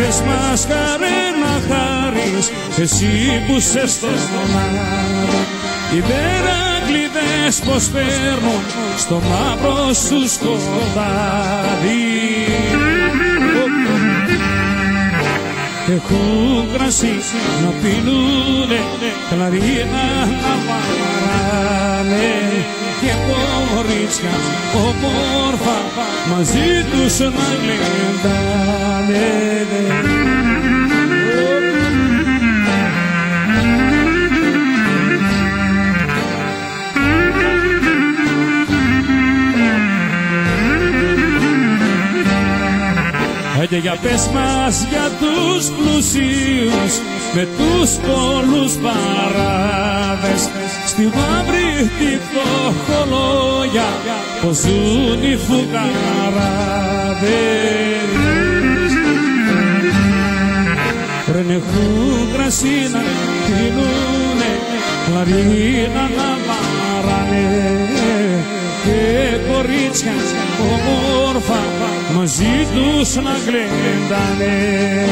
Πες μας χαρένα χάρης εσύ που σε στονάρει Οι βερακλειδές πως φέρνουν στο μαύρο σου σκοτάδι. Έχουν κρασί να πίνουνε, κλαρίνα να βαράνε και κορίτσια όμορφα μαζί τους να γλεντάνε. Άντε για πες μας για τους πλουσίους με τους πολλούς παράδες. Στη μαύρη τη φτωχολόγια πως ζουν οι φουκαράδες. Πριν έχουν κρασί να κλείνουνε κλαρίνα να βαράνε και κορίτσια όμορφα μαζί τους να γλεντάνε